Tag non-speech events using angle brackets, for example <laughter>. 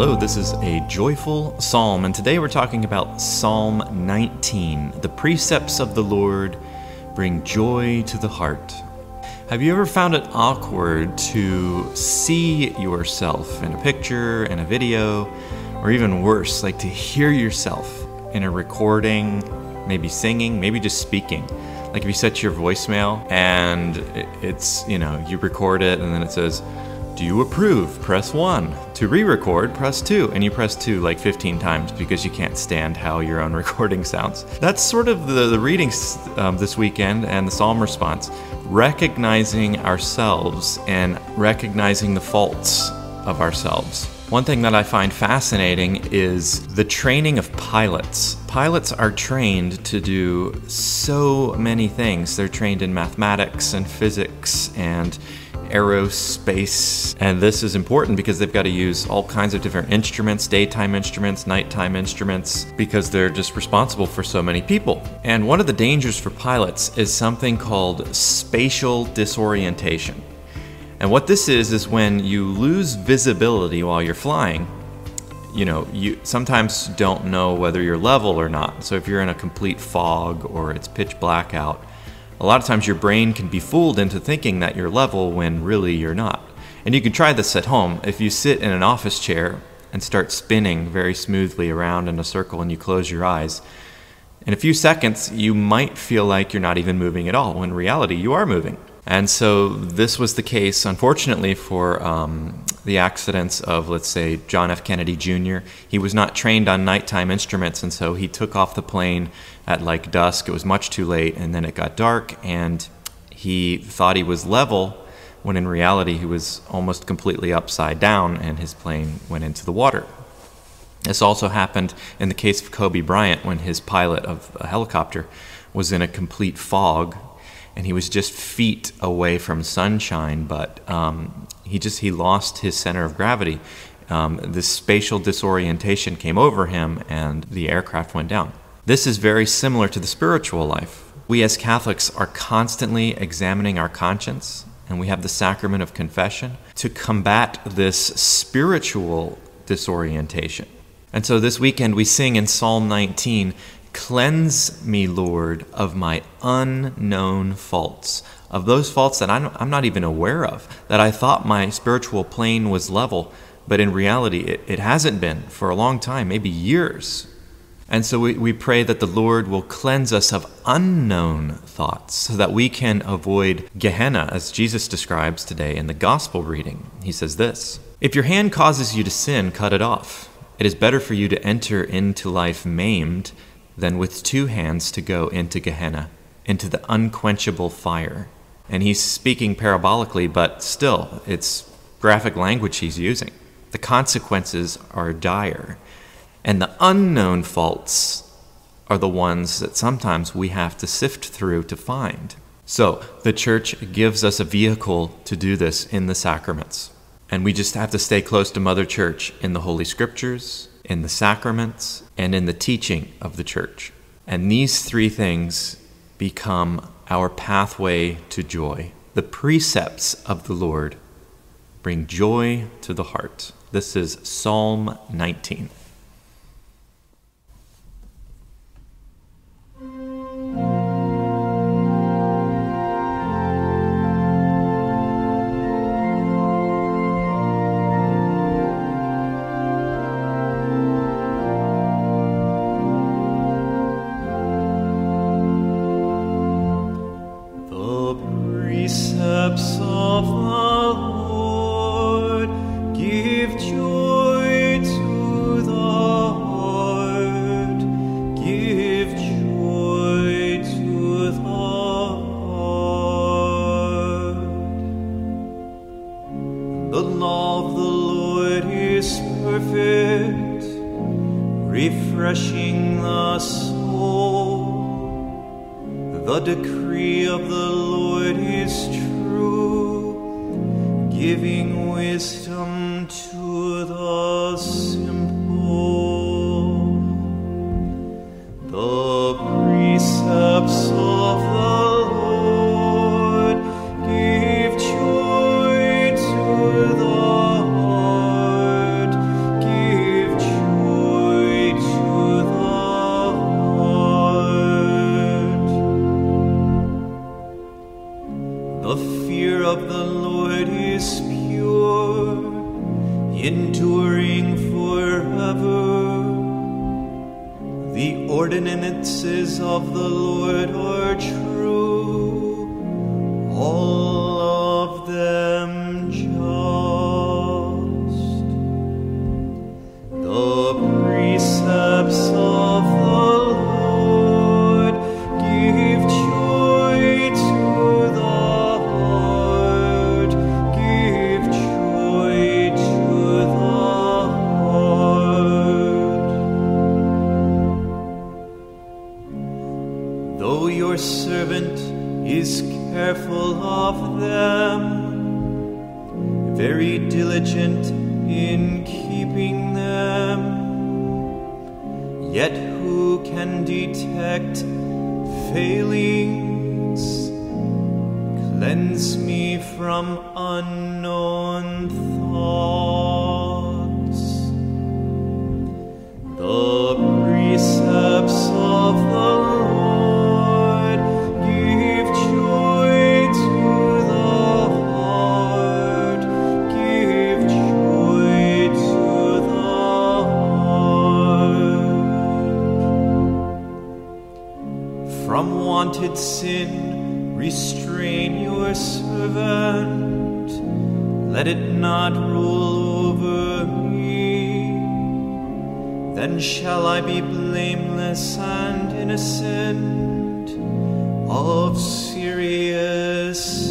Hello, this is a joyful psalm, and today we're talking about Psalm 19. The precepts of the Lord bring joy to the heart. Have you ever found it awkward to see yourself in a picture, in a video, or even worse, like to hear yourself in a recording, maybe singing, maybe just speaking? Like if you set your voicemail and it's, you know, you record it and then it says, do you approve? Press 1. To re record, press 2. And you press 2 like 15 times because you can't stand how your own <laughs> recording sounds. That's sort of the, the readings um, this weekend and the psalm response. Recognizing ourselves and recognizing the faults of ourselves. One thing that I find fascinating is the training of pilots. Pilots are trained to do so many things. They're trained in mathematics and physics and aerospace. And this is important because they've got to use all kinds of different instruments, daytime instruments, nighttime instruments, because they're just responsible for so many people. And one of the dangers for pilots is something called spatial disorientation. And what this is, is when you lose visibility while you're flying, you know, you sometimes don't know whether you're level or not. So if you're in a complete fog or it's pitch black out, a lot of times your brain can be fooled into thinking that you're level when really you're not. And you can try this at home. If you sit in an office chair and start spinning very smoothly around in a circle and you close your eyes, in a few seconds you might feel like you're not even moving at all, when in reality you are moving. And so this was the case, unfortunately, for um, the accidents of, let's say, John F. Kennedy Jr. He was not trained on nighttime instruments, and so he took off the plane at like dusk. It was much too late, and then it got dark, and he thought he was level when in reality he was almost completely upside down, and his plane went into the water. This also happened in the case of Kobe Bryant when his pilot of a helicopter was in a complete fog and he was just feet away from sunshine, but um, he just he lost his center of gravity. Um, this spatial disorientation came over him, and the aircraft went down. This is very similar to the spiritual life. We as Catholics are constantly examining our conscience, and we have the sacrament of confession to combat this spiritual disorientation. And so this weekend we sing in Psalm 19 Cleanse me, Lord, of my unknown faults, of those faults that I'm not even aware of, that I thought my spiritual plane was level, but in reality it, it hasn't been for a long time, maybe years. And so we, we pray that the Lord will cleanse us of unknown thoughts so that we can avoid Gehenna, as Jesus describes today in the gospel reading. He says this If your hand causes you to sin, cut it off. It is better for you to enter into life maimed than with two hands to go into Gehenna, into the unquenchable fire. And he's speaking parabolically, but still, it's graphic language he's using. The consequences are dire. And the unknown faults are the ones that sometimes we have to sift through to find. So, the church gives us a vehicle to do this in the sacraments. And we just have to stay close to Mother Church in the Holy Scriptures, in the sacraments, and in the teaching of the church. And these three things become our pathway to joy. The precepts of the Lord bring joy to the heart. This is Psalm 19. The decree of the Lord is true, giving wisdom to the simple. The precepts ordinances of the Lord are true, all very diligent in keeping them, yet who can detect failings? Cleanse me from unknown thoughts. The precepts of the sin, restrain your servant, let it not rule over me. Then shall I be blameless and innocent of serious